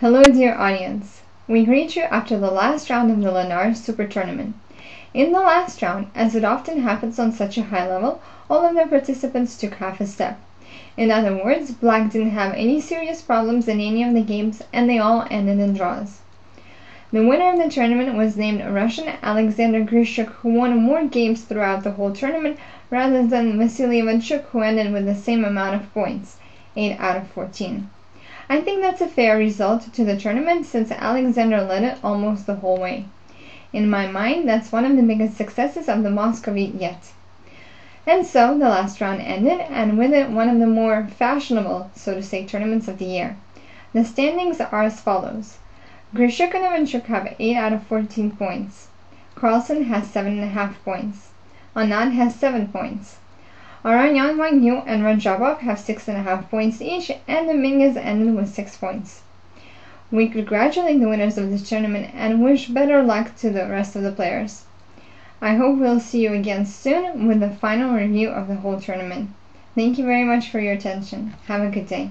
Hello, dear audience. We greet you after the last round of the Linares Super Tournament. In the last round, as it often happens on such a high level, all of the participants took half a step. In other words, Black didn't have any serious problems in any of the games, and they all ended in draws. The winner of the tournament was named Russian Alexander Grischuk, who won more games throughout the whole tournament rather than Vasily Ivanchuk, who ended with the same amount of points, 8 out of 14. I think that's a fair result to the tournament since Alexander led it almost the whole way. In my mind, that's one of the biggest successes of the Moscovite yet. And so the last round ended, and with it one of the more fashionable, so to say, tournaments of the year. The standings are as follows. Grischuk and Ivanchuk have 8 out of 14 points. Carlsen has 7.5 points. Anand has 7 points. Aronian Wagner and Radjabov have 6.5 points each, and the Dominguez ended with 6 points. We congratulate the winners of this tournament and wish better luck to the rest of the players. I hope we'll see you again soon with the final review of the whole tournament. Thank you very much for your attention. Have a good day.